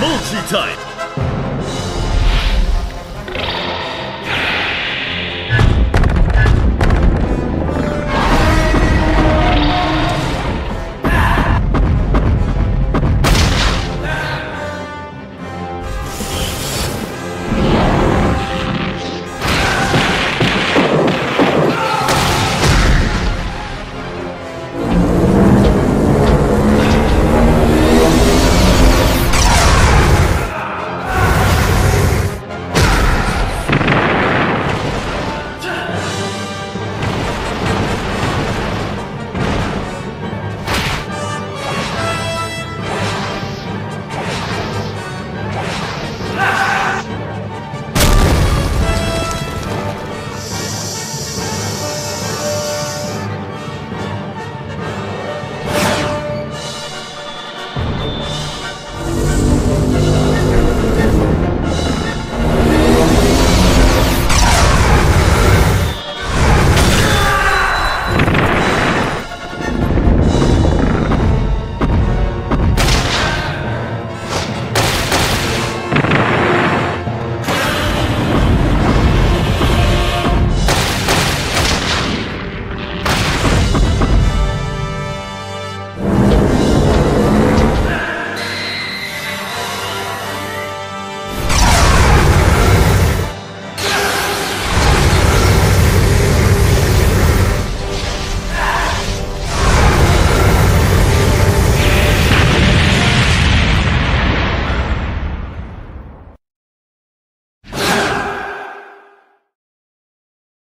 Multi-type.